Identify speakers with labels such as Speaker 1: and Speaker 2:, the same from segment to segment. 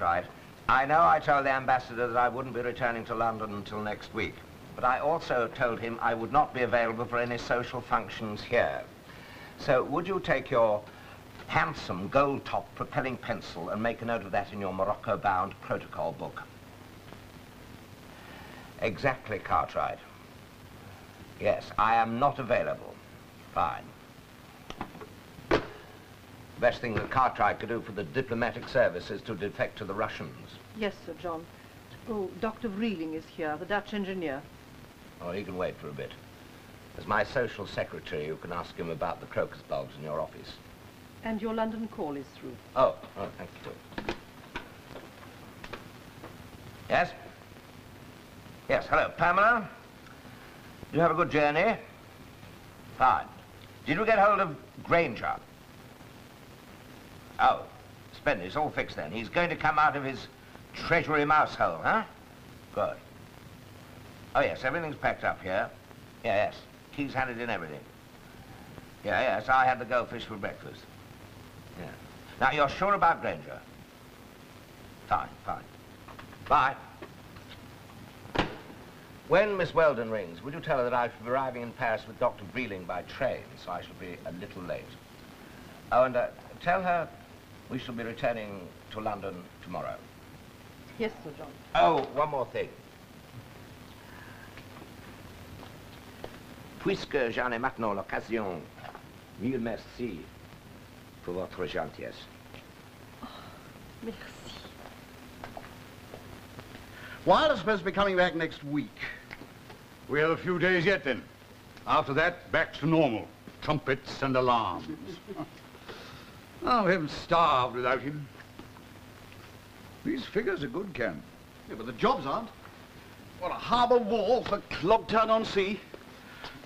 Speaker 1: Cartwright. I know I told the ambassador that I wouldn't be returning to London until next week. But I also told him I would not be available for any social functions here. So would you take your handsome gold-top propelling pencil and make a note of that in your Morocco-bound protocol book? Exactly, Cartwright. Yes, I am not available. Fine. Best thing that Cartwright could do for the diplomatic service is to defect to the Russians.
Speaker 2: Yes, Sir John. Oh, Dr. Vreeling is here, the Dutch engineer.
Speaker 1: Oh, he can wait for a bit. As my social secretary, you can ask him about the crocus bulbs in your office.
Speaker 2: And your London call is through.
Speaker 1: Oh, oh, thank you. Yes? Yes, hello, Pamela. Did you have a good journey? Fine. Did you get hold of Granger? Oh, splendid. It's all fixed then. He's going to come out of his treasury mouse hole, huh? Good. Oh, yes, everything's packed up here. Yeah, yes. Keys handed in everything. Yeah, yes, I had the goldfish for breakfast. Yeah. Now, you're sure about Granger? Fine, fine. Bye. When Miss Weldon rings, would you tell her that I shall be arriving in Paris with Dr. Vreeling by train, so I shall be a little late. Oh, and uh, tell her we shall be returning to London tomorrow.
Speaker 2: Yes, Sir John.
Speaker 1: Oh, one more thing. Puisque j'en ai maintenant l'occasion, mille merci pour votre gentillesse.
Speaker 2: Oh, merci.
Speaker 3: Wilder's supposed to be coming back next week.
Speaker 4: We have a few days yet then. After that, back to normal. Trumpets and alarms. oh, we haven't starved without him. These figures are good, Ken.
Speaker 3: Yeah, but the jobs aren't. What, a harbour wall for Clogtown-on-Sea?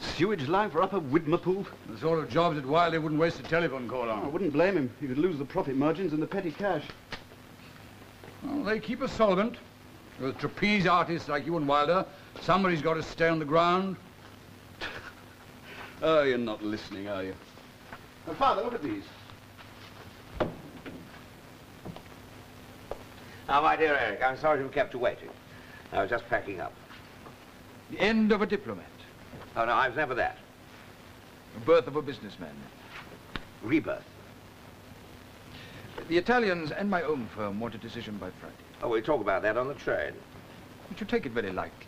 Speaker 3: Sewage line for Upper Widmerpool?
Speaker 4: The sort of jobs that Wilder wouldn't waste a telephone call on.
Speaker 3: I wouldn't blame him. He could lose the profit margins and the petty cash.
Speaker 4: Well, they keep us solvent. With trapeze artists like you and Wilder, somebody's got to stay on the ground.
Speaker 3: oh, you're not listening, are you? Oh, Father, look at these.
Speaker 1: Now, my dear Eric, I'm sorry to have kept you waiting. I was just packing up.
Speaker 5: The end of a diplomat.
Speaker 1: Oh, no, I was never that.
Speaker 5: The birth of a businessman.
Speaker 1: Rebirth.
Speaker 5: The Italians and my own firm want a decision by Friday.
Speaker 1: Oh, we'll talk about that on the train.
Speaker 5: But you take it very lightly.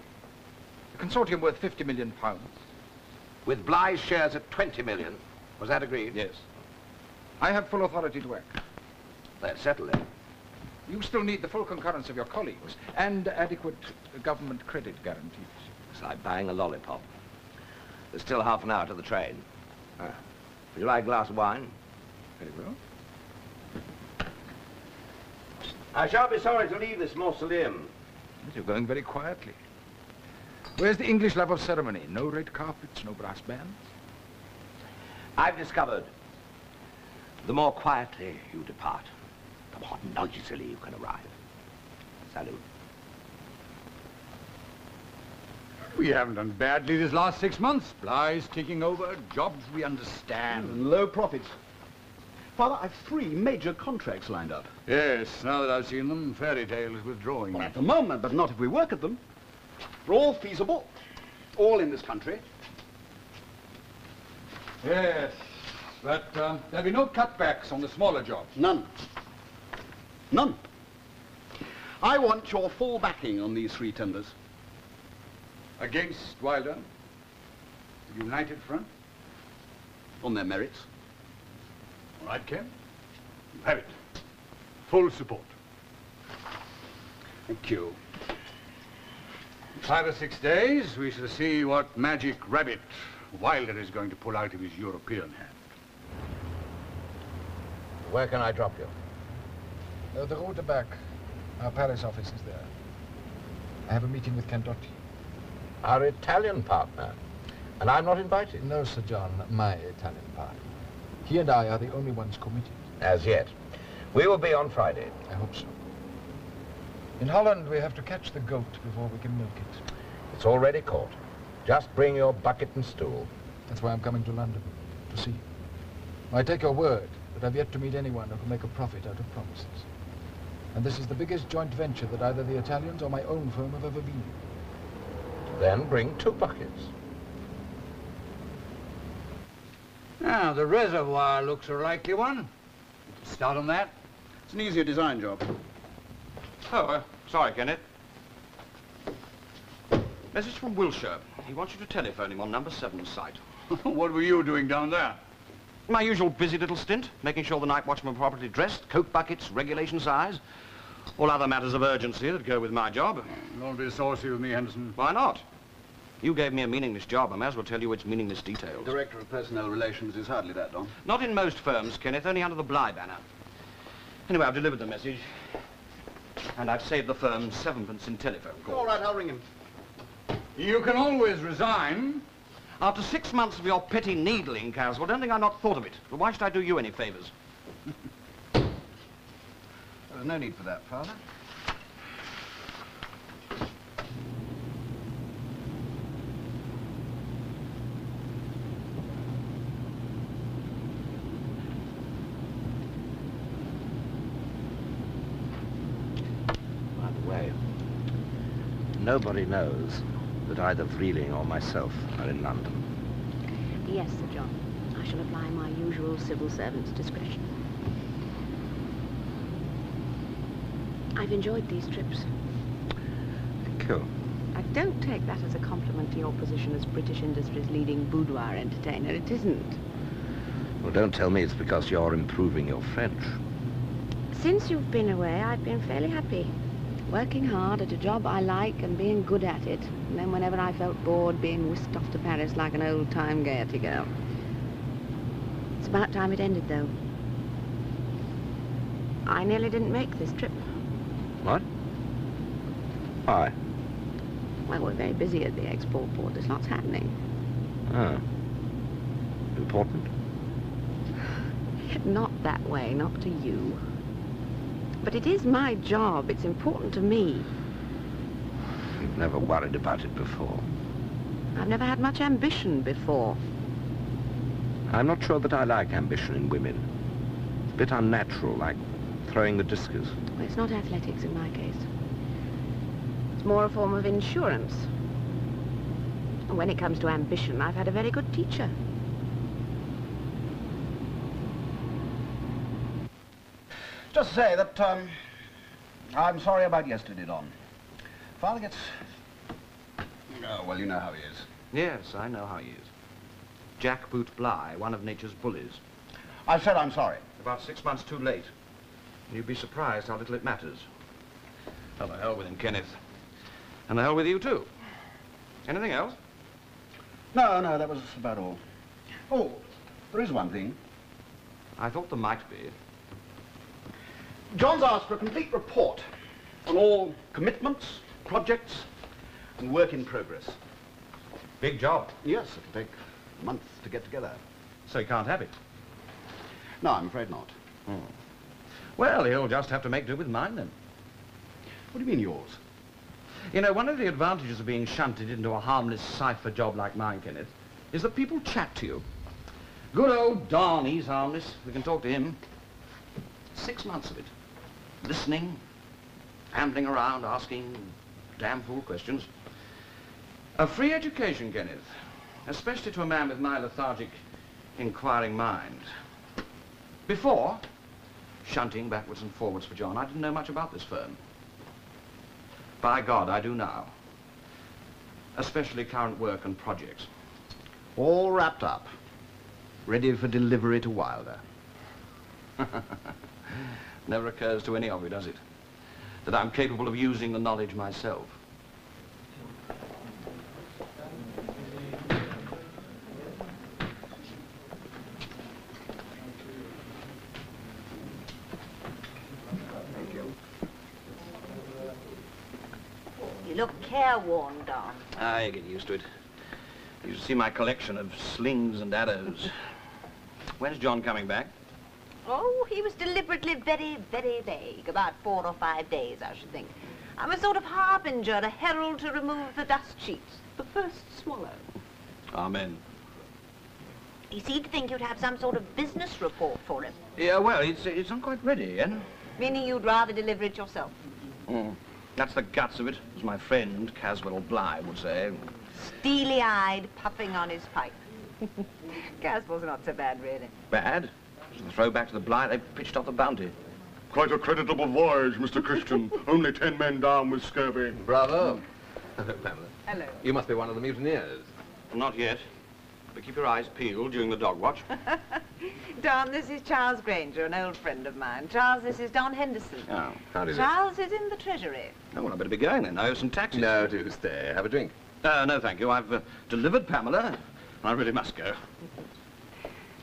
Speaker 5: A consortium worth 50 million pounds.
Speaker 1: With Bligh's shares at 20 million. Was that agreed?
Speaker 5: Yes. I have full authority to act.
Speaker 1: Let's settle it.
Speaker 5: You still need the full concurrence of your colleagues and adequate government credit guarantees.
Speaker 1: It's like buying a lollipop. There's still half an hour to the train. Ah. Would you like a glass of wine?
Speaker 5: Very well.
Speaker 1: I shall be sorry to leave this mausoleum.
Speaker 5: But you're going very quietly. Where's the English love of ceremony? No red carpets, no brass bands?
Speaker 1: I've discovered the more quietly you depart, the more noisily you can arrive. Salute.
Speaker 4: We haven't done badly this last six months. Bligh's taking over, jobs we understand.
Speaker 3: And low profits. Father, I've three major contracts lined up.
Speaker 4: Yes, now that I've seen them, fairy tales withdrawing.
Speaker 3: Well, at the moment, but not if we work at them. They're all feasible. All in this country.
Speaker 4: Yes, but um, there'll be no cutbacks on the smaller jobs.
Speaker 3: None. None. I want your full backing on these three tenders.
Speaker 4: Against Wilder, the United Front.
Speaker 3: On their merits.
Speaker 4: All right, Ken. You have it. Full support.
Speaker 3: Thank you.
Speaker 4: In five or six days, we shall see what magic rabbit Wilder is going to pull out of his European hand.
Speaker 1: Where can I drop you?
Speaker 5: Uh, the Rue du Bac. Our Paris office is there. I have a meeting with Candotti.
Speaker 1: Our Italian partner. And I'm not invited.
Speaker 5: No, Sir John, my Italian partner. He and I are the only ones committed.
Speaker 1: As yet. We will be on Friday.
Speaker 5: I hope so. In Holland, we have to catch the goat before we can milk it.
Speaker 1: It's already caught. Just bring your bucket and stool.
Speaker 5: That's why I'm coming to London, to see you. I take your word that I've yet to meet anyone who can make a profit out of promises. And this is the biggest joint venture that either the Italians or my own firm have ever been.
Speaker 1: Then bring two buckets.
Speaker 4: Now, the reservoir looks a likely one. Start on that.
Speaker 3: It's an easier design job.
Speaker 6: Oh, uh, sorry, Kenneth. Message from Wilshire. He wants you to telephone him on number seven site.
Speaker 4: what were you doing down there?
Speaker 6: My usual busy little stint, making sure the night watchman properly dressed, coat buckets, regulation size, all other matters of urgency that go with my job.
Speaker 4: Don't be saucy with me, Henderson.
Speaker 6: Why not? You gave me a meaningless job. I may as well tell you its meaningless details.
Speaker 3: Director of Personnel Relations is hardly that, Don.
Speaker 6: Not in most firms, Kenneth, only under the Bligh banner. Anyway, I've delivered the message. And I've saved the firm sevenpence in telephone calls.
Speaker 3: All right, I'll ring him.
Speaker 4: You can always resign.
Speaker 6: After six months of your petty needling, Caswell, don't think I've not thought of it. But why should I do you any favours?
Speaker 3: There's no need for that, Father.
Speaker 1: By the way, nobody knows that either Vreeling or myself are in London.
Speaker 7: Yes, Sir John. I shall apply my usual civil servant's discretion. I've enjoyed these trips.
Speaker 1: Thank you.
Speaker 7: I don't take that as a compliment to your position as British industry's leading boudoir entertainer. It isn't.
Speaker 1: Well, don't tell me it's because you're improving your French.
Speaker 7: Since you've been away, I've been fairly happy. Working hard at a job I like and being good at it. And then whenever I felt bored, being whisked off to Paris like an old-time Gaiety girl. It's about time it ended, though. I nearly didn't make this trip.
Speaker 1: Why?
Speaker 7: Well, we're very busy at the export port. There's lots happening.
Speaker 1: Oh. Important?
Speaker 7: Not that way, not to you. But it is my job. It's important to me.
Speaker 1: You've never worried about it before.
Speaker 7: I've never had much ambition before.
Speaker 1: I'm not sure that I like ambition in women. It's a bit unnatural, like throwing the discus.
Speaker 7: Well, it's not athletics in my case. It's more a form of insurance. And when it comes to ambition, I've had a very good teacher.
Speaker 3: Just to say that, um, I'm sorry about yesterday, Don. Father gets... Oh, well, you know how he is.
Speaker 6: Yes, I know how he is. Jack Boot Bligh, one of nature's bullies.
Speaker 3: I said I'm sorry.
Speaker 6: About six months too late. You'd be surprised how little it matters. Oh, the hell with him, Kenneth. And the hell with you, too. Anything else?
Speaker 3: No, no, that was about all. Oh, there is one thing.
Speaker 6: I thought there might be.
Speaker 3: John's asked for a complete report on all commitments, projects, and work in progress.
Speaker 6: Big job.
Speaker 3: Yes, it'll take a month to get together.
Speaker 6: So you can't have it.
Speaker 3: No, I'm afraid not. Hmm.
Speaker 6: Well, he'll just have to make do with mine, then.
Speaker 3: What do you mean yours?
Speaker 6: You know, one of the advantages of being shunted into a harmless cipher job like mine, Kenneth, is that people chat to you. Good old Don, he's harmless. We can talk to him. Six months of it. Listening, ambling around, asking damn fool questions. A free education, Kenneth. Especially to a man with my lethargic, inquiring mind. Before, shunting backwards and forwards for John, I didn't know much about this firm. By God, I do now. Especially current work and projects.
Speaker 3: All wrapped up. Ready for delivery to Wilder.
Speaker 6: Never occurs to any of you, does it? That I'm capable of using the knowledge myself.
Speaker 8: You look careworn, Don.
Speaker 6: I get used to it. You should see my collection of slings and arrows. When's John coming back?
Speaker 8: Oh, he was deliberately very, very vague. About four or five days, I should think. I'm a sort of harbinger, a herald to remove the dust sheets. The first swallow.
Speaker 6: Amen.
Speaker 8: He seemed to think you'd have some sort of business report for him.
Speaker 6: Yeah, well, it's, it's not quite ready, yet.
Speaker 8: Meaning you'd rather deliver it yourself.
Speaker 9: Mm. That's the guts of it, as my friend Caswell Bligh would say.
Speaker 8: Steely-eyed, puffing on his pipe. Caswell's not so bad, really.
Speaker 9: Bad? Just a throwback to the Bligh, they pitched off the bounty.
Speaker 10: Quite a creditable voyage, Mr. Christian. Only ten men down with scurvy.
Speaker 11: Bravo. Hello, Pamela.
Speaker 8: Hello.
Speaker 11: You must be one of the mutineers.
Speaker 9: Not yet. But keep your eyes peeled during the dog watch.
Speaker 8: Don, this is Charles Granger, an old friend of mine. Charles, this is Don Henderson.
Speaker 9: Oh,
Speaker 11: how do you?
Speaker 8: Charles is in the Treasury.
Speaker 9: Oh, well, I better be going then. I owe some taxes.
Speaker 11: No, do stay. Have a drink.
Speaker 9: Uh, no, thank you. I've uh, delivered Pamela, and I really must go.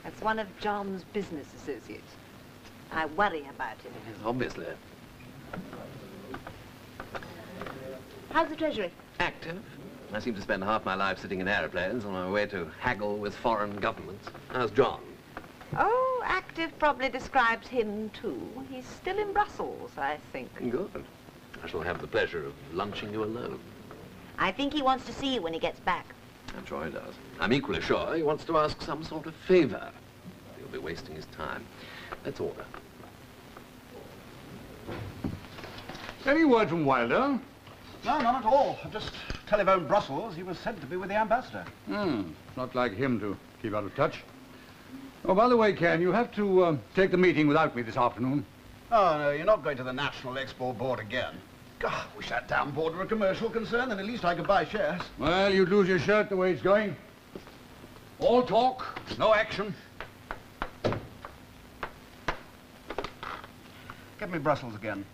Speaker 8: That's one of John's business associates. I worry about him.
Speaker 11: Yes, obviously.
Speaker 8: How's the Treasury?
Speaker 11: Active. I seem to spend half my life sitting in aeroplanes on my way to haggle with foreign governments. How's John?
Speaker 8: Oh, active probably describes him, too. He's still in Brussels, I think.
Speaker 11: Good. I shall have the pleasure of lunching you alone.
Speaker 8: I think he wants to see you when he gets back.
Speaker 11: I'm sure he does. I'm equally sure he wants to ask some sort of favor. He'll be wasting his time. Let's order.
Speaker 4: Any word from Wilder?
Speaker 3: No, none at all. I've just telephoned Brussels. He was said to be with the ambassador.
Speaker 4: Hmm, not like him to keep out of touch. Oh, by the way, Ken, you have to uh, take the meeting without me this afternoon.
Speaker 3: Oh, no, you're not going to the National Export Board again. God, wish that damn board were a commercial concern, then at least I could buy shares.
Speaker 4: Well, you'd lose your shirt the way it's going. All talk, no action.
Speaker 3: Get me Brussels again.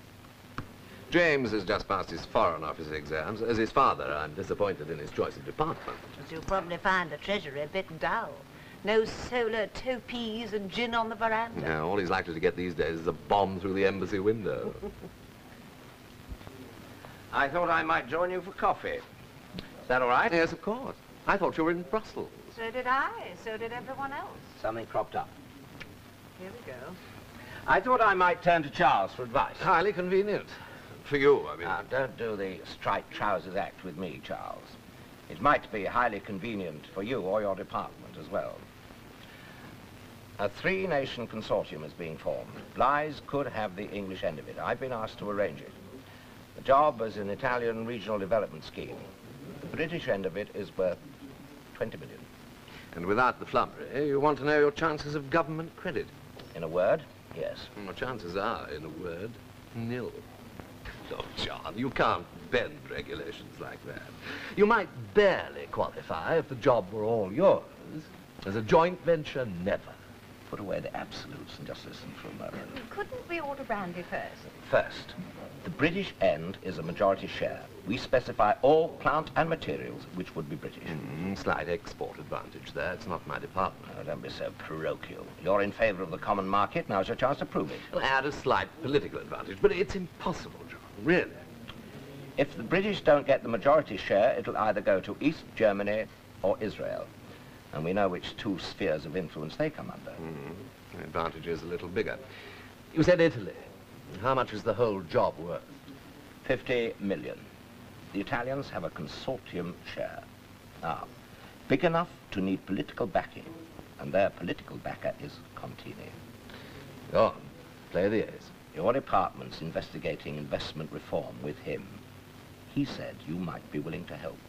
Speaker 11: James has just passed his Foreign Office exams. As his father, I'm disappointed in his choice of department.
Speaker 8: But you'll probably find the Treasury a bit dull. No solar topies and gin on the veranda.
Speaker 11: Now, all he's likely to get these days is a bomb through the embassy window.
Speaker 1: I thought I might join you for coffee. Is that all right?
Speaker 11: yes, of course. I thought you were in Brussels.
Speaker 8: So did I. So did everyone else.
Speaker 1: Something cropped up.
Speaker 8: Here we go.
Speaker 1: I thought I might turn to Charles for advice.
Speaker 11: Highly convenient. For you, I mean.
Speaker 1: Now, don't do the striped trousers act with me, Charles. It might be highly convenient for you or your department as well. A three-nation consortium is being formed. Bligh's could have the English end of it. I've been asked to arrange it. The job is an Italian regional development scheme. The British end of it is worth 20 million.
Speaker 11: And without the flummery, you want to know your chances of government credit.
Speaker 1: In a word, yes.
Speaker 11: Well, chances are, in a word, nil. Oh, John, you can't bend regulations like that. You might barely qualify if the job were all yours. As a joint venture, never.
Speaker 1: Put away the absolutes and just listen for a moment.
Speaker 8: Couldn't we order brandy first?
Speaker 1: First, the British end is a majority share. We specify all plant and materials which would be British.
Speaker 11: Mm, slight export advantage there. It's not my department.
Speaker 1: Oh, don't be so parochial. You're in favor of the common market. Now's your chance to prove it.
Speaker 11: Well, add a slight political advantage, but it's impossible, John. Really.
Speaker 1: If the British don't get the majority share, it'll either go to East Germany or Israel. And we know which two spheres of influence they come under.
Speaker 11: Mm, the advantage is a little bigger. You said Italy. How much is the whole job worth?
Speaker 1: 50 million. The Italians have a consortium share. Now, big enough to need political backing, and their political backer is Contini.
Speaker 11: Go on. Play the ace.
Speaker 1: Your department's investigating investment reform with him. He said you might be willing to help.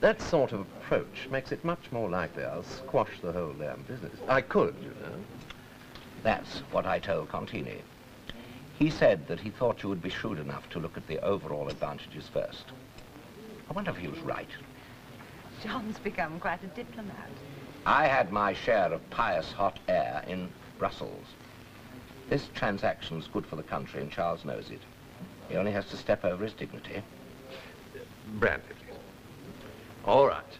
Speaker 11: That sort of approach makes it much more likely I'll squash the whole damn business. I could, you know.
Speaker 1: That's what I told Contini. He said that he thought you would be shrewd enough to look at the overall advantages first. I wonder if he was right.
Speaker 8: John's become quite a diplomat.
Speaker 1: I had my share of pious hot air in Brussels. This transaction's good for the country, and Charles knows it. He only has to step over his dignity.
Speaker 11: Brandy, please. All right.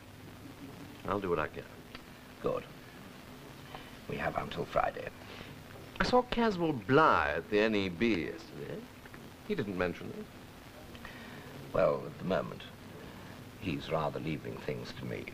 Speaker 11: I'll do what I can.
Speaker 1: Good. We have until Friday.
Speaker 11: I saw Caswell Bligh at the NEB yesterday. He didn't mention it.
Speaker 1: Well, at the moment, he's rather leaving things to me.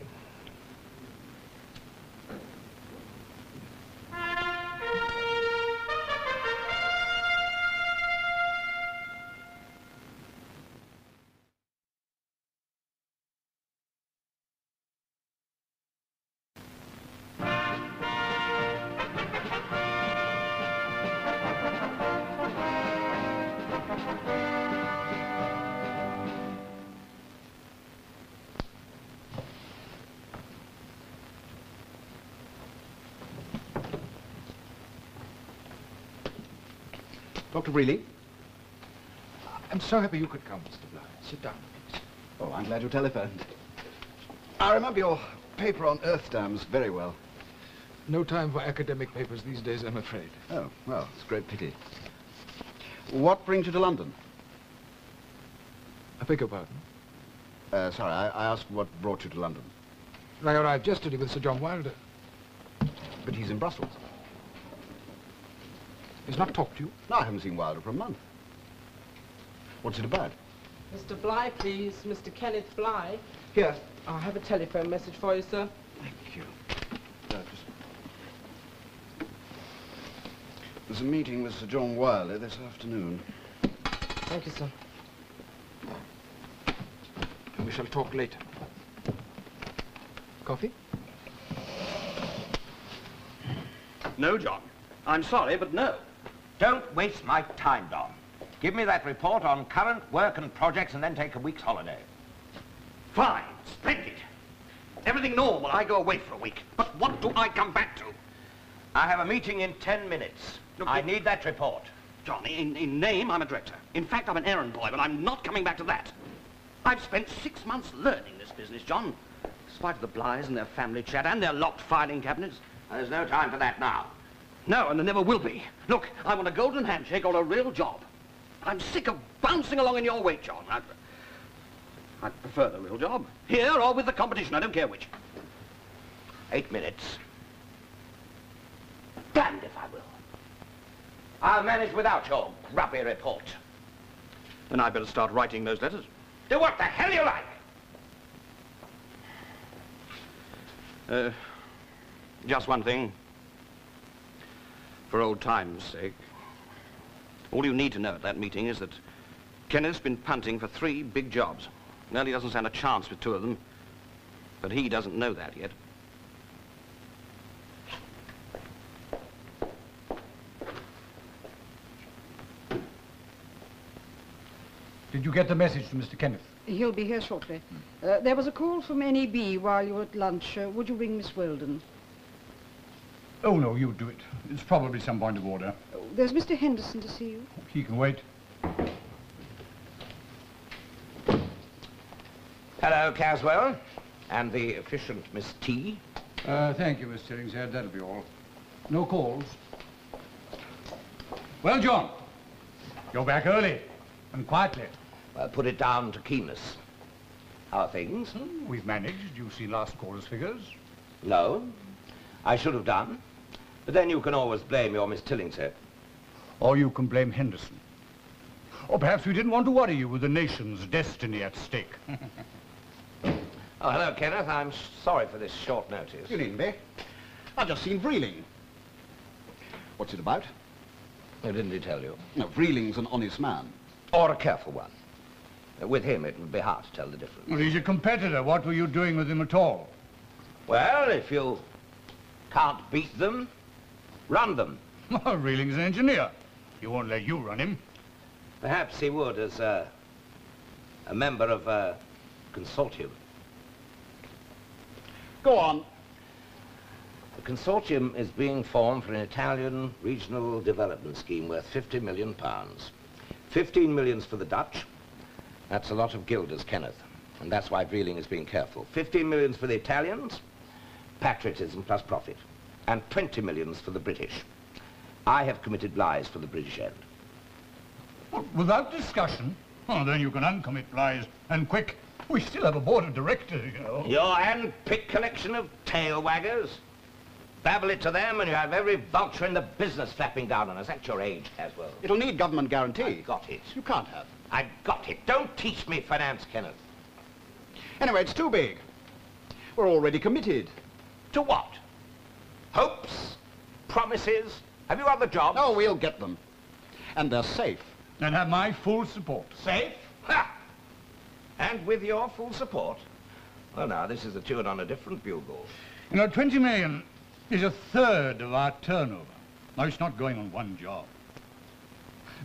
Speaker 3: Dr. Vreeling?
Speaker 5: I'm so happy you could come, Mr. Bligh. Sit down, please.
Speaker 3: Oh, I'm glad you telephoned. I remember your paper on earth dams very well.
Speaker 5: No time for academic papers these days, I'm afraid.
Speaker 3: Oh, well, it's a great pity. What brings you to London?
Speaker 5: I beg your pardon.
Speaker 3: Uh, sorry, I, I asked what brought you to London.
Speaker 5: I arrived yesterday with Sir John Wilder.
Speaker 3: But he's in Brussels.
Speaker 5: He's not talked to you?
Speaker 3: No, I haven't seen Wilder for a month. What's it about?
Speaker 12: Mr. Bligh, please. Mr. Kenneth Bligh.
Speaker 3: Here.
Speaker 12: I have a telephone message for you, sir.
Speaker 3: Thank you. Uh, just... There's a meeting with Sir John Wilder this afternoon.
Speaker 12: Thank you, sir.
Speaker 5: We shall talk later. Coffee?
Speaker 6: No, John. I'm sorry, but no.
Speaker 1: Don't waste my time, Don. Give me that report on current work and projects and then take a week's holiday.
Speaker 6: Fine. Splendid. Everything normal. I go away for a week. But what do I come back to?
Speaker 1: I have a meeting in ten minutes.
Speaker 6: Look,
Speaker 1: I need that report.
Speaker 6: Johnny, in, in name, I'm a director. In fact, I'm an errand boy, but I'm not coming back to that. I've spent six months learning this business, John. In spite of the Blighs and their family chat and their locked filing cabinets.
Speaker 1: There's no time for that now.
Speaker 6: No, and there never will be. Look, I want a golden handshake or a real job. I'm sick of bouncing along in your wake, John. I'd, I'd prefer the real job. Here or with the competition, I don't care which.
Speaker 1: Eight minutes. Damned if I will. I'll manage without your grubby report.
Speaker 6: Then I'd better start writing those letters.
Speaker 1: Do what the hell you like.
Speaker 6: Uh, just one thing. For old time's sake. All you need to know at that meeting is that Kenneth's been punting for three big jobs. Well, he doesn't stand a chance with two of them. But he doesn't know that yet.
Speaker 4: Did you get the message to Mr. Kenneth?
Speaker 2: He'll be here shortly. Uh, there was a call from NEB while you were at lunch. Uh, would you ring Miss Weldon?
Speaker 4: Oh, no, you do it. It's probably some point of order.
Speaker 2: Oh, there's Mr. Henderson to see you.
Speaker 4: He can wait.
Speaker 1: Hello, Caswell. And the efficient Miss T.
Speaker 4: Uh, thank you, Miss Tillingshead. That'll be all. No calls. Well, John, you're back early and quietly.
Speaker 1: Well, put it down to keenness. How are things?
Speaker 4: Hmm, We've managed. You've seen last quarter's figures.
Speaker 1: No. I should have done. But then you can always blame your Miss Tillingshead.
Speaker 4: Or you can blame Henderson. Or perhaps we didn't want to worry you with the nation's destiny at stake.
Speaker 1: Oh, hello, Kenneth. I'm sorry for this short notice.
Speaker 3: You needn't be. I've just seen Vreeling. What's it about?
Speaker 1: Oh, didn't he tell you?
Speaker 3: No, Vreeling's an honest man.
Speaker 1: Or a careful one. Uh, With him, it would be hard to tell the difference.
Speaker 4: well, he's a competitor. What were you doing with him at all?
Speaker 1: Well, if you can't beat them, run them.
Speaker 4: Well, Vreeling's an engineer. He won't let you run him.
Speaker 1: Perhaps he would as a, a member of a consortium.
Speaker 3: Go on.
Speaker 1: The consortium is being formed for an Italian regional development scheme worth 50 million pounds. 15 millions for the Dutch. That's a lot of guilders, Kenneth. And that's why Vreeling is being careful. 15 millions for the Italians, patriotism plus profit. And 20 millions for the British. I have committed Bligh's for the British end.
Speaker 4: Well, without discussion? Oh, then you can uncommit Bligh's. And quick. We still have a board of directors, you know.
Speaker 1: Your hand-picked collection of tail waggers. Babble it to them and you have every vulture in the business flapping down on us. That's your age, Caswell.
Speaker 3: It'll need government guarantee.
Speaker 1: I've got it.
Speaker 3: You can't have.
Speaker 1: I've got it. Don't teach me finance, Kenneth.
Speaker 3: Anyway, it's too big. We're already committed.
Speaker 1: To what? Hopes? Promises? Have you other jobs?
Speaker 3: Oh, we'll get them. And they're safe.
Speaker 4: And have my full support.
Speaker 1: Safe? Ha! And with your full support? Well, now, this is a tune on a different bugle.
Speaker 4: You know, 20 million is a third of our turnover. Now, it's not going on one job.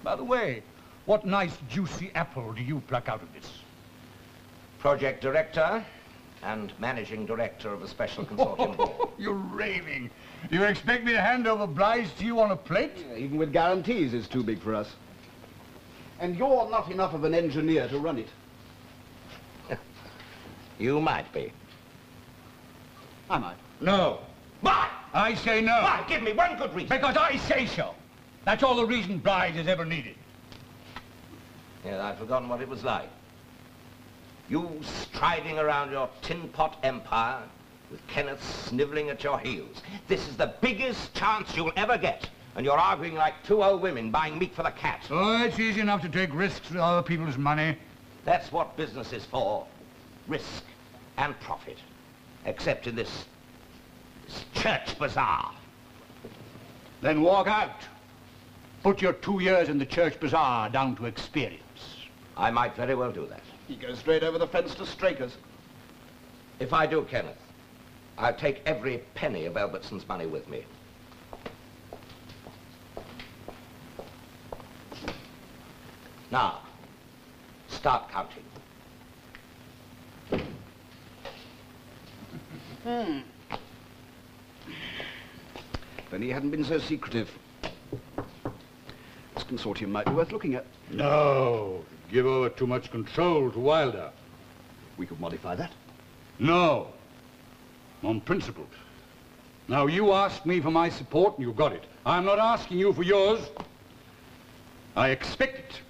Speaker 4: By the way, what nice juicy apple do you pluck out of this?
Speaker 1: Project director, and managing director of a special consortium board.
Speaker 4: You're raving. You expect me to hand over Bligh's to you on a plate?
Speaker 3: even with guarantees, it's too big for us. And you're not enough of an engineer to run it.
Speaker 1: You might be.
Speaker 3: I might.
Speaker 4: No.
Speaker 1: Why?
Speaker 4: I say no.
Speaker 1: Why? Give me one good reason.
Speaker 4: Because I say so. That's all the reason Blythe has ever needed.
Speaker 1: Yeah, I've forgotten what it was like. You striding around your tin pot empire with Kenneth snivelling at your heels. This is the biggest chance you'll ever get. And you're arguing like two old women buying meat for the cat.
Speaker 4: Oh, it's easy enough to take risks with other people's money.
Speaker 1: That's what business is for. Risk and profit. Except in this, this church bazaar.
Speaker 4: Then walk out. Put your two years in the church bazaar down to experience.
Speaker 1: I might very well do that.
Speaker 3: He goes straight over the fence to Straker's.
Speaker 1: If I do, Kenneth, I'll take every penny of Albertson's money with me. Now, start counting.
Speaker 3: Hmm. Then he hadn't been so secretive. This consortium might be worth looking at.
Speaker 4: No. Give over too much control to Wilder.
Speaker 3: We could modify that.
Speaker 4: No. On principle. Now, you asked me for my support, and you got it. I'm not asking you for yours. I expect it.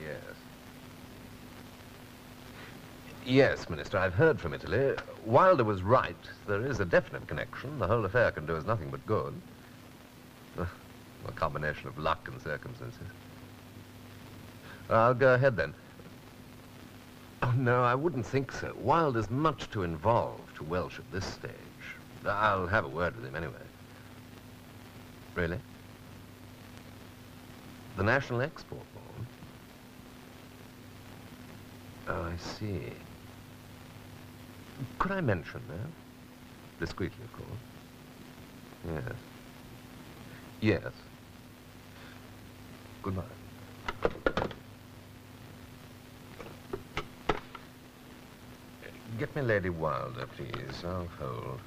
Speaker 11: Yes. Yes, Minister, I've heard from Italy. Wilder was right. There is a definite connection. The whole affair can do us nothing but good. A combination of luck and circumstances. I'll go ahead then. Oh, no, I wouldn't think so. Wilder's much too involved to Welsh at this stage. I'll have a word with him anyway. Really? The National Export Board? Oh, I see. Could I mention that? Discreetly, of course. Yes. Yes. Goodbye. Get me Lady Wilder, please. I'll hold.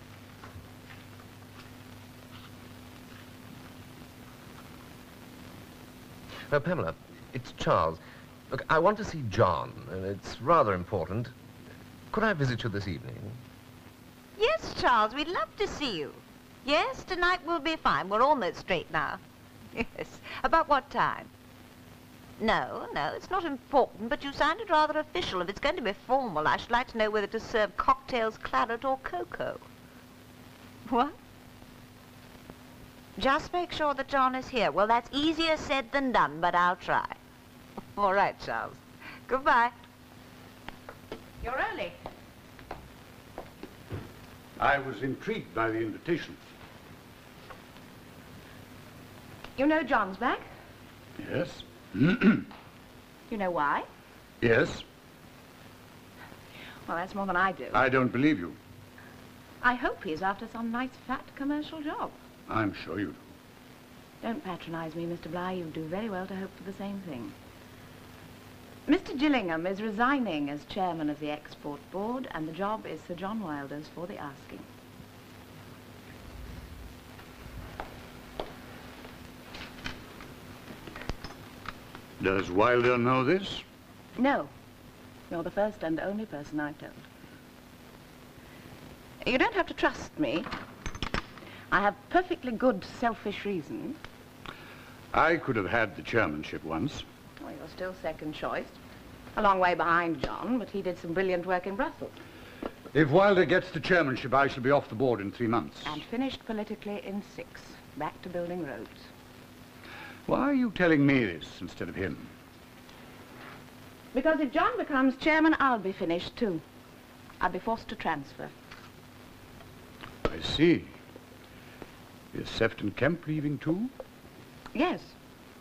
Speaker 11: Uh, Pamela, it's Charles. Look, I want to see John. and it's rather important. Could I visit you this evening?
Speaker 8: Yes, Charles, we'd love to see you. Yes, tonight will be fine. We're almost straight now. Yes. About what time? No, no, it's not important, but you sounded rather official. If it's going to be formal, I should like to know whether to serve cocktails, claret, or cocoa. What? Just make sure that John is here. Well, that's easier said than done, but I'll try. All right, Charles. Goodbye. You're early.
Speaker 4: I was intrigued by the invitation.
Speaker 7: You know John's back?
Speaker 4: Yes?
Speaker 7: You know why?
Speaker 4: yes?
Speaker 7: Well, that's more than I do.
Speaker 4: I don't believe you.
Speaker 7: I hope he's after some nice fat commercial job.
Speaker 4: I'm sure you do.
Speaker 7: Don't patronize me, Mr. Bligh. You do very well to hope for the same thing. Mr. Gillingham is resigning as chairman of the Export Board, and the job is Sir John Wilder's for the asking.
Speaker 4: Does Wilder know this?
Speaker 7: No. You're the first and only person I've told. You don't have to trust me. I have perfectly good selfish reasons.
Speaker 4: I could have had the chairmanship once.
Speaker 7: Well, you're still second choice. A long way behind John, but he did some brilliant work in Brussels.
Speaker 4: If Wilder gets the chairmanship, I shall be off the board in three months.
Speaker 7: And finished politically in six. Back to building roads.
Speaker 4: Why are you telling me this instead of him?
Speaker 7: Because if John becomes chairman, I'll be finished too. I'll be forced to transfer.
Speaker 4: I see. Is Sefton Kemp leaving too?
Speaker 7: Yes,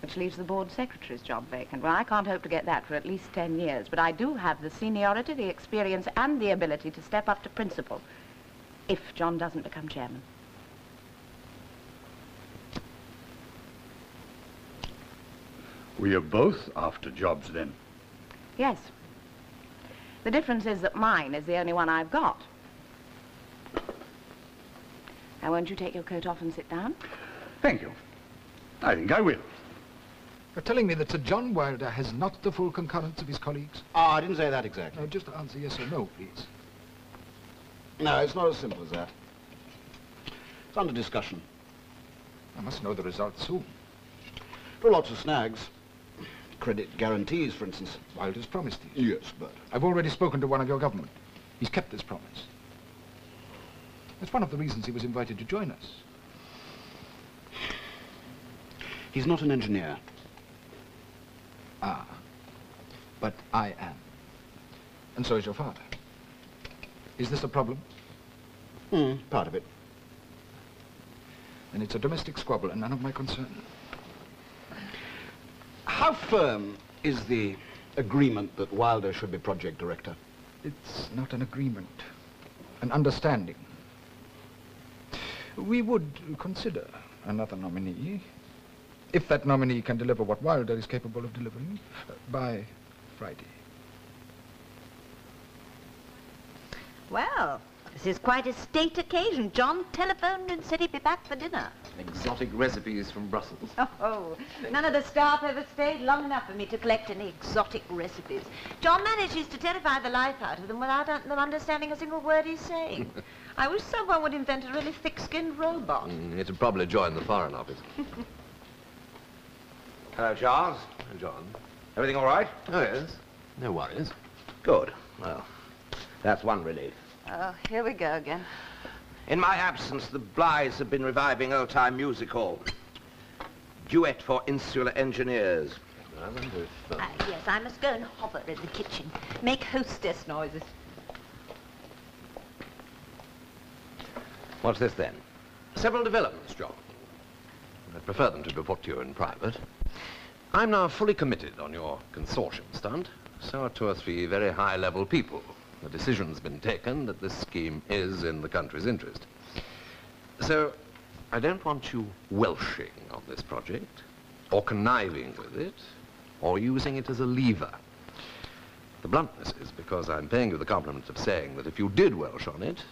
Speaker 7: which leaves the board secretary's job vacant. Well, I can't hope to get that for at least ten years, but I do have the seniority, the experience, and the ability to step up to principal if John doesn't become chairman.
Speaker 4: We are both after jobs then.
Speaker 7: Yes. The difference is that mine is the only one I've got. Now, won't you take your coat off and sit down?
Speaker 4: Thank you. I think I will.
Speaker 5: You're telling me that Sir John Wilder has not the full concurrence of his colleagues?
Speaker 3: Ah, I didn't say that exactly.
Speaker 5: Now, just answer yes or no, please.
Speaker 3: No, it's not as simple as that. It's under discussion.
Speaker 5: I must know the result soon.
Speaker 3: There are lots of snags. Credit guarantees, for instance.
Speaker 5: Wilder's promised these.
Speaker 3: Yes, but...
Speaker 5: I've already spoken to one of your government. He's kept this promise. That's one of the reasons he was invited to join us.
Speaker 3: He's not an engineer.
Speaker 5: Ah. But I am. And so is your father. Is this a problem?
Speaker 3: Hmm, part of it.
Speaker 5: Then it's a domestic squabble and none of my concern.
Speaker 3: How firm is the agreement that Wilder should be project director?
Speaker 5: It's not an agreement. An understanding. We would consider another nominee if that nominee can deliver what Wilder is capable of delivering uh, by Friday.
Speaker 8: Well, this is quite a state occasion. John telephoned and said he'd be back for dinner.
Speaker 11: Exotic recipes from Brussels.
Speaker 8: Oh, none of the staff ever stayed long enough for me to collect any exotic recipes. John manages to terrify the life out of them without them understanding a single word he's saying. I wish someone would invent a really thick-skinned robot.
Speaker 11: Mm, it'd probably join the Foreign Office.
Speaker 1: Hello, Charles.
Speaker 11: Hello, John.
Speaker 1: Everything all right?
Speaker 11: Oh, yes. No worries.
Speaker 1: Good. Well, that's one relief.
Speaker 8: Oh, here we go again.
Speaker 1: In my absence, the Blighs have been reviving old-time music hall. Duet for insular engineers.
Speaker 8: Uh, yes, I must go and hover in the kitchen. Make hostess noises.
Speaker 1: What's this then?
Speaker 11: Several developments, John. I'd prefer them to be put to you in private. I'm now fully committed on your consortium stunt. So are two or three very high-level people. The decision's been taken that this scheme is in the country's interest. So, I don't want you welshing on this project, or conniving with it, or using it as a lever. The bluntness is because I'm paying you the compliment of saying that if you did welsh on it,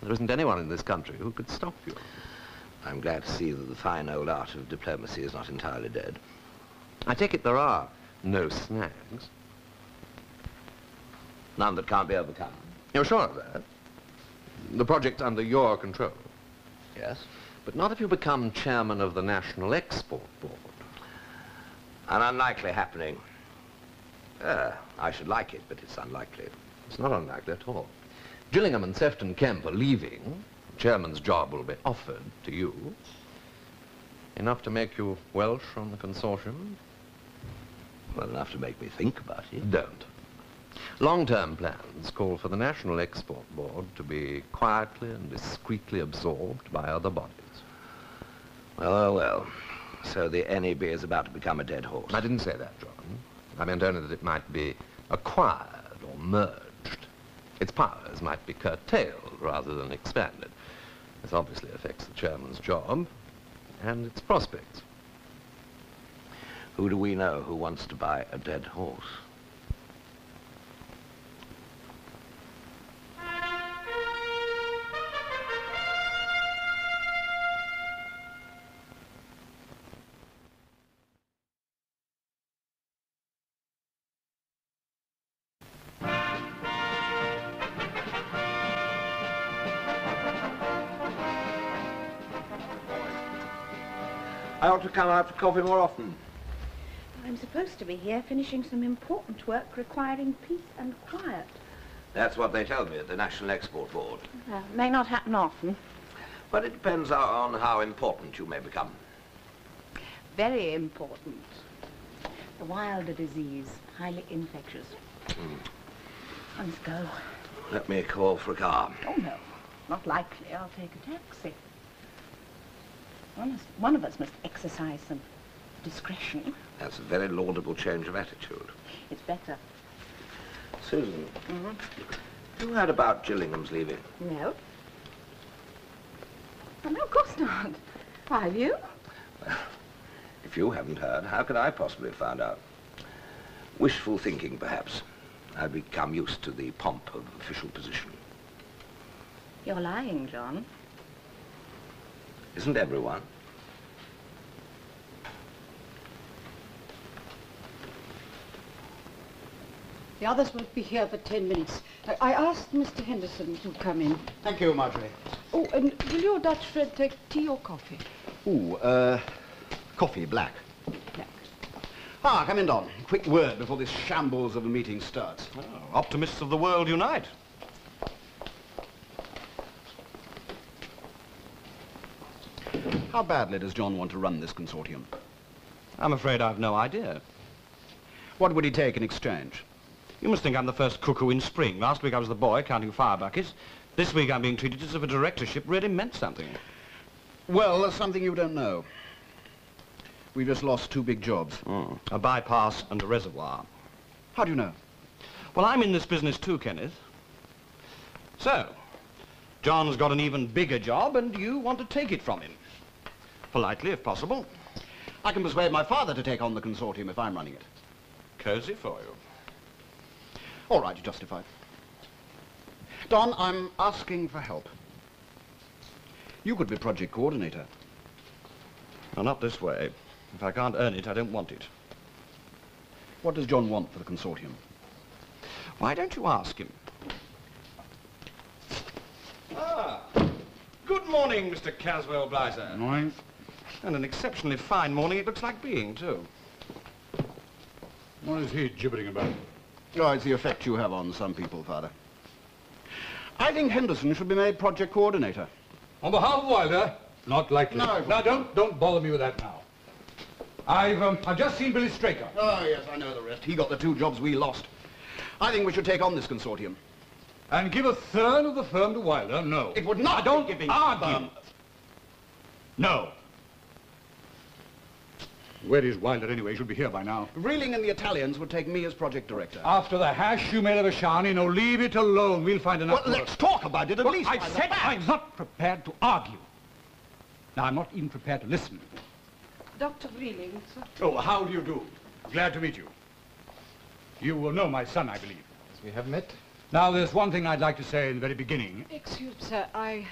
Speaker 11: there isn't anyone in this country who could stop you.
Speaker 1: I'm glad to see that the fine old art of diplomacy is not entirely dead.
Speaker 11: I take it there are no snags.
Speaker 1: None that can't be overcome.
Speaker 11: You're sure of that? The project's under your control.
Speaker 1: Yes?
Speaker 11: But not if you become chairman of the National Export Board.
Speaker 1: An unlikely happening. Uh, I should like it, but it's unlikely.
Speaker 11: It's not unlikely at all. Gillingham and Sefton Kemp are leaving. The chairman's job will be offered to you. Enough to make you Welsh on the consortium?
Speaker 1: Well, enough to make me think about it.
Speaker 11: Don't. Long-term plans call for the National Export Board to be quietly and discreetly absorbed by other bodies.
Speaker 1: Well, well, well. So the NEB is about to become a dead horse.
Speaker 11: I didn't say that, John. I meant only that it might be acquired or merged. Its powers might be curtailed rather than expanded. This obviously affects the chairman's job and its prospects.
Speaker 1: Who do we know who wants to buy a dead horse? Coffee more often.
Speaker 7: I'm supposed to be here finishing some important work requiring peace and quiet.
Speaker 1: That's what they tell me at the National Export Board.
Speaker 7: Uh, may not happen often.
Speaker 1: But it depends on how important you may become.
Speaker 7: Very important. The Wilder disease, highly infectious. I must go.
Speaker 1: Let me call for a car.
Speaker 7: Oh, no. Not likely. I'll take a taxi. One, must, one of us must exercise some discretion.
Speaker 1: That's a very laudable change of attitude.
Speaker 7: It's better.
Speaker 1: Susan,
Speaker 7: Mm-hmm.
Speaker 1: you heard about Gillingham's leaving?
Speaker 7: No. Oh, no, of course not. Why, have you?
Speaker 1: Well, If you haven't heard, how could I possibly have found out? Wishful thinking, perhaps. I've become used to the pomp of official position.
Speaker 7: You're lying, John.
Speaker 1: Isn't everyone?
Speaker 2: The others won't be here for ten minutes. I, I asked Mr. Henderson to come in.
Speaker 3: Thank you, Marjorie.
Speaker 2: Oh, and will your Dutch friend take tea or coffee?
Speaker 3: Ooh, uh, coffee, black. Ah, come in, Don. Quick word before this shambles of a meeting starts.
Speaker 9: Optimists of the world unite.
Speaker 3: How badly does John want to run this consortium?
Speaker 9: I'm afraid I've no idea.
Speaker 3: What would he take in exchange?
Speaker 9: You must think I'm the first cuckoo in spring. Last week I was the boy counting fire buckets. This week I'm being treated as if a directorship really meant something.
Speaker 3: Well, there's something you don't know. We've just lost two big jobs.
Speaker 9: Hmm. A bypass and a reservoir.
Speaker 3: How do you know?
Speaker 9: Well, I'm in this business too, Kenneth. So, John's got an even bigger job and you want to take it from him. Politely, if possible.
Speaker 3: I can persuade my father to take on the consortium if I'm running it.
Speaker 9: Cozy for you.
Speaker 3: All right, you're justified. Don, I'm asking for help. You could be project coordinator.
Speaker 9: Well, not this way. If I can't earn it, I don't want it.
Speaker 3: What does John want for the consortium?
Speaker 9: Why don't you ask him? Ah, good morning, Mr. Caswell Blizer.
Speaker 4: Morning.
Speaker 9: And an exceptionally fine morning it looks like being, too.
Speaker 4: What is he gibbering about?
Speaker 3: Oh, it's the effect you have on some people, Father. I think Henderson should be made project coordinator.
Speaker 4: On behalf of Wilder, not likely.
Speaker 3: No.
Speaker 4: Now, don't, don't bother me with that now. I've, um, I've just seen Billy Straker.
Speaker 3: Oh, yes, I know the rest. He got the two jobs we lost. I think we should take on this consortium.
Speaker 4: And give a third of the firm to Wilder? No.
Speaker 3: It would not
Speaker 4: I don't
Speaker 3: be giving
Speaker 4: argue.
Speaker 3: firm-
Speaker 4: No. Where is Wilder anyway? He should be here by now.
Speaker 3: Vreeling and the Italians would take me as project director.
Speaker 4: After the hash you made of Ashani, no, leave it alone. We'll find enough
Speaker 3: well, let's talk about it at
Speaker 4: Well,
Speaker 3: least.
Speaker 4: I said I'm not prepared to argue. Now, I'm not even prepared to listen.
Speaker 2: Dr. Vreeling, sir.
Speaker 4: Oh, how do you do? Glad to meet you. You will know my son, I believe.
Speaker 5: We have met.
Speaker 4: Now, there's one thing I'd like to say in the very beginning.
Speaker 2: Excuse me, sir. I,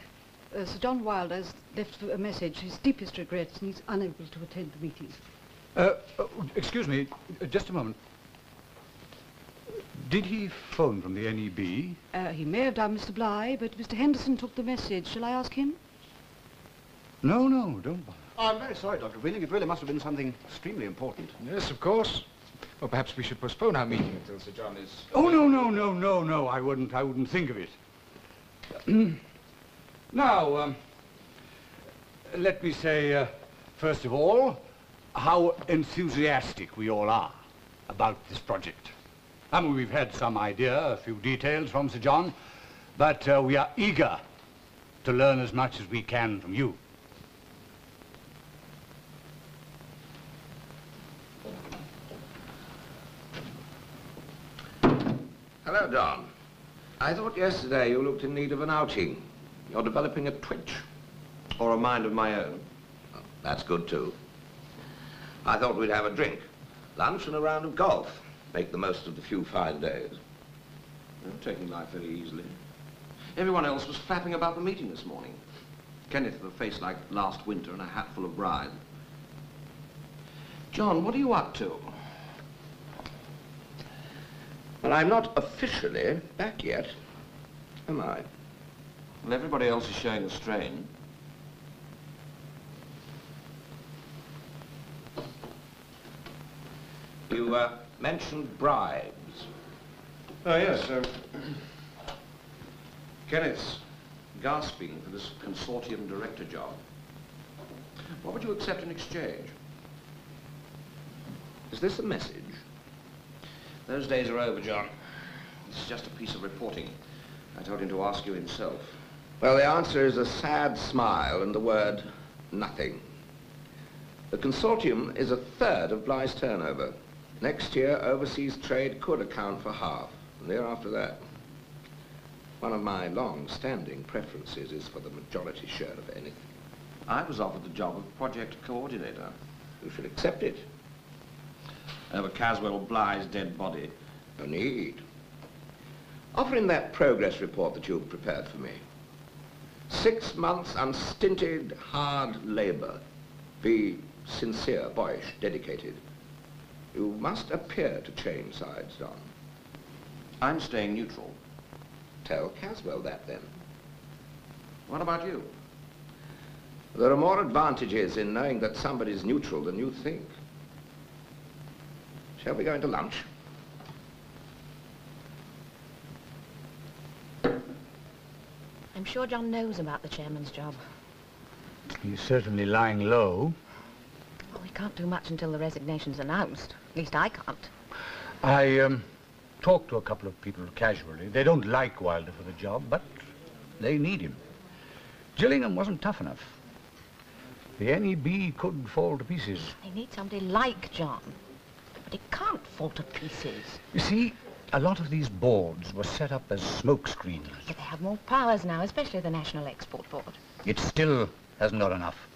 Speaker 2: uh, Sir John Wilder has left a message, his deepest regrets, and he's unable to attend the meeting.
Speaker 4: Uh, uh, excuse me, just a moment. Did he phone from the NEB?
Speaker 2: Uh, he may have done, Mr. Bligh, but Mr. Henderson took the message. Shall I ask him?
Speaker 4: No, no, don't bother.
Speaker 3: I'm very sorry, Dr. Vreeling. It really must have been something extremely important.
Speaker 5: Yes, of course. Well, perhaps we should postpone our meeting until Sir John is...
Speaker 4: Oh, no, no, no, no, no, I wouldn't, I wouldn't think of it. now, um, let me say, uh, first of all, how enthusiastic we all are about this project. I mean, we've had some idea, a few details from Sir John, but uh, we are eager to learn as much as we can from you.
Speaker 1: Hello, Don. I thought yesterday you looked in need of an outing. You're developing a twitch.
Speaker 9: Or a mind of my own.
Speaker 1: Oh, that's good, too. I thought we'd have a drink, lunch and a round of golf. Make the most of the few fine days.
Speaker 6: I'm taking life very easily. Everyone else was flapping about the meeting this morning. Kenneth with a face like last winter and a hat full of bride. John, what are you up to?
Speaker 1: Well, I'm not officially back yet, am I?
Speaker 6: Well, everybody else is showing a strain.
Speaker 1: You uh, mentioned bribes.
Speaker 6: Oh, yes. Um, Kenneth's gasping for this consortium director job. What would you accept in exchange?
Speaker 1: Is this a message?
Speaker 6: Those days are over, John. It's just a piece of reporting. I told him to ask you himself.
Speaker 1: Well, the answer is a sad smile and the word nothing. The consortium is a third of Bligh's turnover. Next year, overseas trade could account for half, and the year after that. One of my long-standing preferences is for the majority share of anything.
Speaker 6: I was offered the job of project coordinator.
Speaker 1: You should accept it.
Speaker 6: Over Caswell Bligh's dead body.
Speaker 1: No need. Offer him that progress report that you've prepared for me. Six months unstinted, hard labour. Be sincere, boyish, dedicated. You must appear to change sides, Don.
Speaker 6: I'm staying neutral.
Speaker 1: Tell Caswell that, then.
Speaker 6: What about you?
Speaker 1: There are more advantages in knowing that somebody's neutral than you think. Shall we go into lunch?
Speaker 7: I'm sure John knows about the chairman's job.
Speaker 4: He's certainly lying low.
Speaker 7: We can't do much until the resignation's announced. At least I can't.
Speaker 4: I um, talked to a couple of people casually. They don't like Wilder for the job, but they need him. Gillingham wasn't tough enough. The NEB could fall to pieces.
Speaker 7: They need somebody like John. But it can't fall to pieces.
Speaker 4: You see, a lot of these boards were set up as smoke screens.
Speaker 7: But they have more powers now, especially the National Export Board.
Speaker 4: It still hasn't got enough.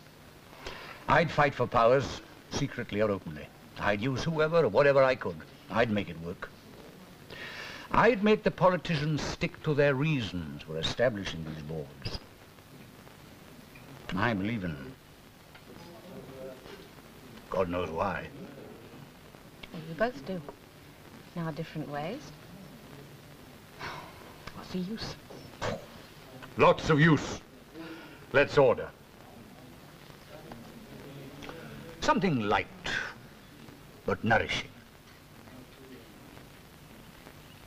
Speaker 4: I'd fight for powers, secretly or openly. I'd use whoever or whatever I could. I'd make it work. I'd make the politicians stick to their reasons for establishing these boards. I believe in them. God knows why.
Speaker 7: Well, we both do. In our different ways. What's the use?
Speaker 4: Lots of use. Let's order. Something light, but nourishing.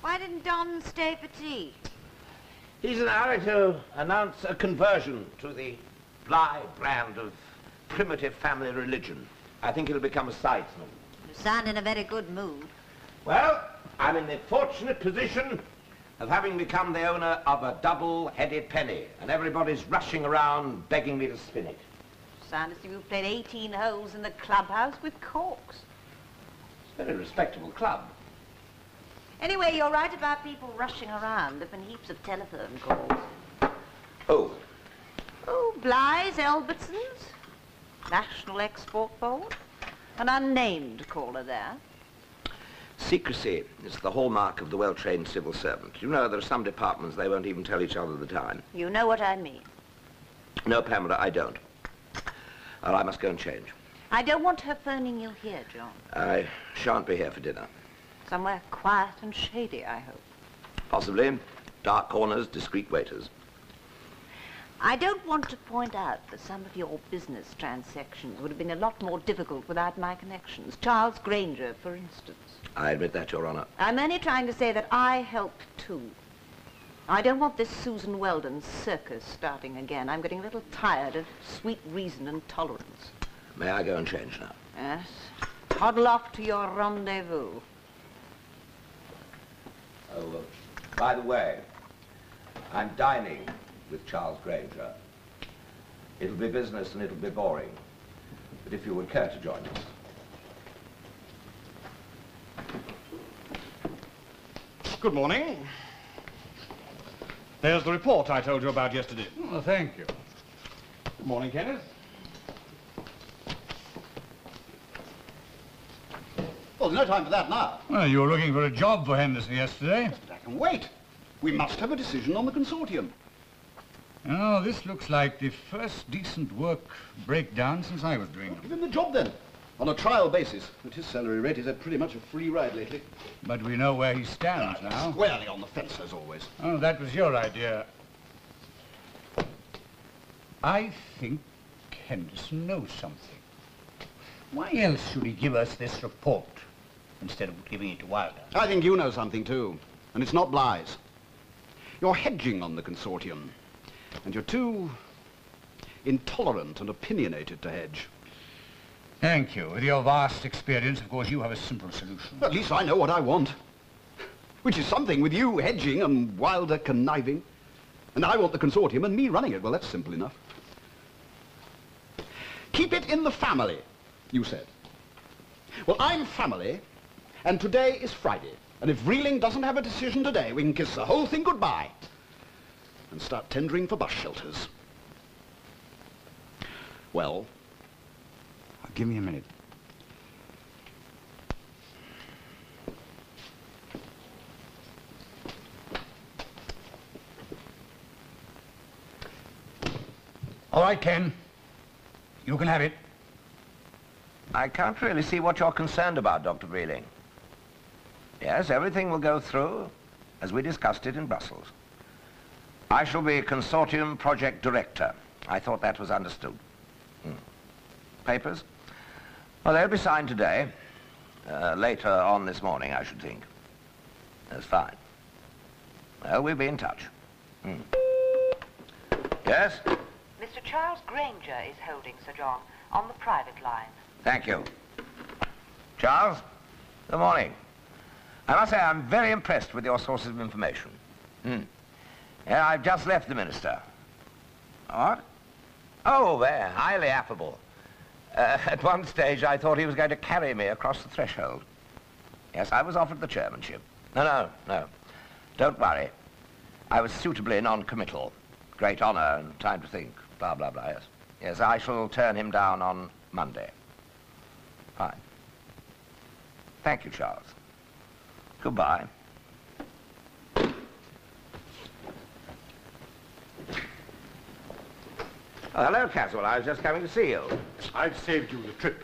Speaker 8: Why didn't Don stay for tea?
Speaker 1: He's in a hurry to announce a conversion to the Bligh brand of primitive family religion. I think he'll become a sidesman.
Speaker 8: You sound in a very good mood.
Speaker 1: Well, I'm in the fortunate position of having become the owner of a double-headed penny, and everybody's rushing around begging me to spin it.
Speaker 8: Sound as if you played 18 holes in the clubhouse with corks.
Speaker 1: It's a very respectable club.
Speaker 8: Anyway, you're right about people rushing around. There've been heaps of telephone calls.
Speaker 1: Oh,
Speaker 8: Oh, Bligh's, Albertsons, National Export Board, an unnamed caller there.
Speaker 1: secrecy is the hallmark of the well-trained civil servant. You know, there are some departments they won't even tell each other the time.
Speaker 8: You know what I mean.
Speaker 1: No, Pamela, I don't. Well, I must go and change.
Speaker 8: I don't want her phoning you here, John.
Speaker 1: I shan't be here for dinner.
Speaker 8: Somewhere quiet and shady, I hope.
Speaker 1: Possibly. Dark corners, discreet waiters.
Speaker 8: I don't want to point out that some of your business transactions would have been a lot more difficult without my connections. Charles Granger, for instance.
Speaker 1: I admit that, Your Honor.
Speaker 8: I'm only trying to say that I helped too. I don't want this Susan Weldon circus starting again. I'm getting a little tired of sweet reason and tolerance.
Speaker 1: May I go and change now?
Speaker 8: Yes. Toddle off to your rendezvous.
Speaker 1: Oh, uh, by the way, I'm dining with Charles Granger. It'll be business and it'll be boring. But if you would care to join us.
Speaker 9: Good morning. There's the report I told you about yesterday.
Speaker 4: Oh, thank you.
Speaker 9: Good morning, Kenneth.
Speaker 3: Well, there's no time for that now.
Speaker 4: Well, you were looking for a job for Henderson yesterday.
Speaker 3: But I can wait. We must have a decision on the consortium.
Speaker 4: Oh, this looks like the first decent work breakdown since I was doing it.
Speaker 3: Give him the job then. On a trial basis. At his salary rate, he's had pretty much a free ride lately.
Speaker 4: But we know where he stands now.
Speaker 3: Squarely on the fence, as always.
Speaker 4: Oh, that was your idea. I think Henderson knows something. Why else should he give us this report instead of giving it to Wilder?
Speaker 3: I think you know something, too. And it's not Bligh's. You're hedging on the consortium. And you're too intolerant and opinionated to hedge.
Speaker 4: Thank you. With your vast experience, of course, you have a simple solution.
Speaker 3: At least I know what I want. Which is something with you hedging and Wilder conniving. And I want the consortium and me running it. Well, that's simple enough. Keep it in the family, you said. Well, I'm family, and today is Friday. And if Vreeling doesn't have a decision today, we can kiss the whole thing goodbye and start tendering for bus shelters. Well,
Speaker 4: Give me a minute. All right, Ken. You can have it.
Speaker 1: I can't really see what you're concerned about, Dr. Vreeling. Yes, everything will go through as we discussed it in Brussels. I shall be consortium project director. I thought that was understood. Hmm. Papers? Well, they'll be signed today. Uh, later on this morning, I should think. That's fine. Well, we'll be in touch. Hmm. Yes?
Speaker 13: Mr. Charles Granger is holding Sir John on the private line.
Speaker 1: Thank you. Charles, good morning. I must say I'm very impressed with your sources of information. Hmm. Yeah, I've just left the minister. What? Oh, there, highly affable. Uh, at one stage, I thought he was going to carry me across the threshold. Yes, I was offered the chairmanship. No, no, no. Don't worry. I was suitably non-committal. Great honor and time to think, blah, blah, blah, yes. Yes, I shall turn him down on Monday. Fine. Thank you, Charles. Goodbye. Oh, hello, Caswell. I was just coming to see you.
Speaker 4: I've saved you the trip.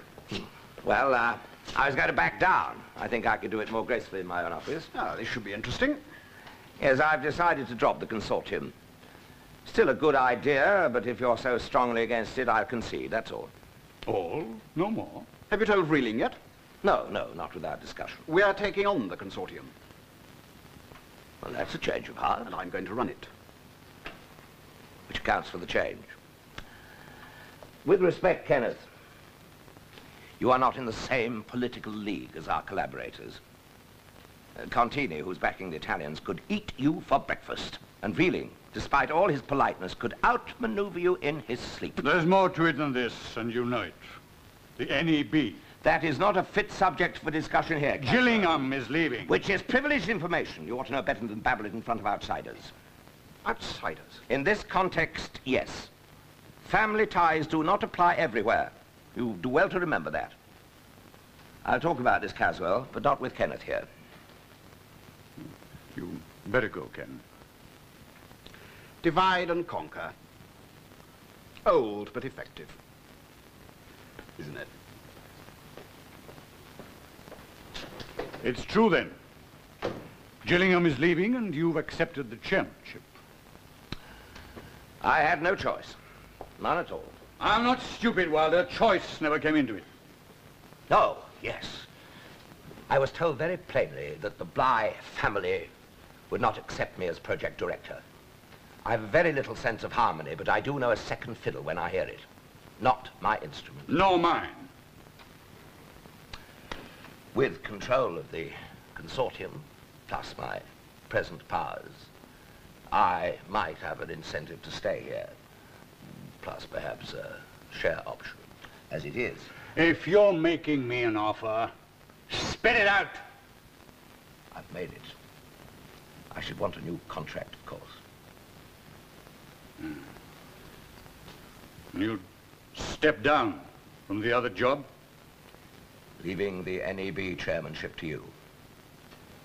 Speaker 1: Well, uh, I was going to back down. I think I could do it more gracefully in my own office.
Speaker 3: Ah, this should be interesting.
Speaker 1: Yes, I've decided to drop the consortium. Still a good idea, but if you're so strongly against it, I'll concede, that's all.
Speaker 4: All? No more?
Speaker 3: Have you told Vreeling yet?
Speaker 1: No, no, not without discussion.
Speaker 3: We are taking on the consortium.
Speaker 1: Well, that's a change of heart.
Speaker 3: And I'm going to run it.
Speaker 1: Which accounts for the change. With respect, Kenneth, you are not in the same political league as our collaborators. Uh, Contini, who's backing the Italians, could eat you for breakfast. And Vreeling, despite all his politeness, could outmaneuver you in his sleep.
Speaker 4: There's more to it than this, and you know it. The NEB.
Speaker 1: That is not a fit subject for discussion here. Caswell.
Speaker 4: Gillingham is leaving.
Speaker 1: Which is privileged information. You ought to know better than babble it in front of outsiders.
Speaker 3: Outsiders?
Speaker 1: In this context, yes. Family ties do not apply everywhere. You do well to remember that. I'll talk about this, Caswell, but not with Kenneth here.
Speaker 4: You better go, Ken.
Speaker 3: Divide and conquer. Old but effective. Isn't it?
Speaker 4: It's true, then. Gillingham is leaving, and you've accepted the chairmanship.
Speaker 1: I had no choice. None at all.
Speaker 4: I'm not stupid, Wilder. Choice never came into it.
Speaker 1: No, yes. I was told very plainly that the Bligh family would not accept me as project director. I have very little sense of harmony, but I do know a second fiddle when I hear it. Not my instrument.
Speaker 4: Nor mine.
Speaker 1: With control of the consortium, plus my present powers, I might have an incentive to stay here, plus perhaps a share option. As it is,
Speaker 4: If you're making me an offer, spit it out.
Speaker 1: I've made it. I should want a new contract, of course. Hmm.
Speaker 4: You'd step down from the other job?
Speaker 1: Leaving the NEB chairmanship to you.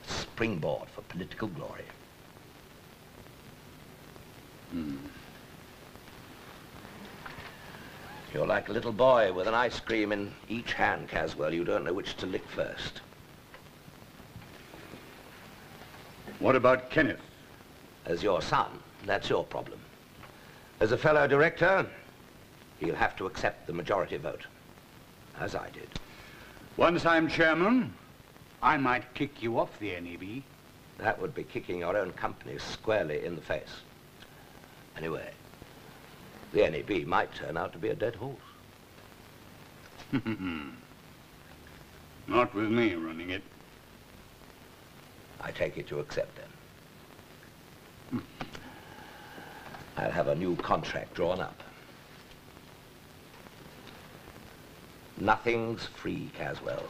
Speaker 1: Springboard for political glory. Hmm. You're like a little boy with an ice cream in each hand, Caswell. You don't know which to lick first.
Speaker 4: What about Kenneth?
Speaker 1: As your son, that's your problem. As a fellow director, he'll have to accept the majority vote, as I did.
Speaker 4: Once I'm chairman, I might kick you off the NEB.
Speaker 1: That would be kicking your own company squarely in the face. Anyway, the NEB might turn out to be a dead horse.
Speaker 4: Not with me running it.
Speaker 1: I take it you accept them. I'll have a new contract drawn up. Nothing's free, Caswell.